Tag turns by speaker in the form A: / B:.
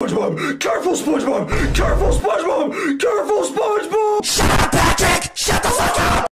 A: SpongeBob! Careful, SpongeBob! Careful, SpongeBob! Careful,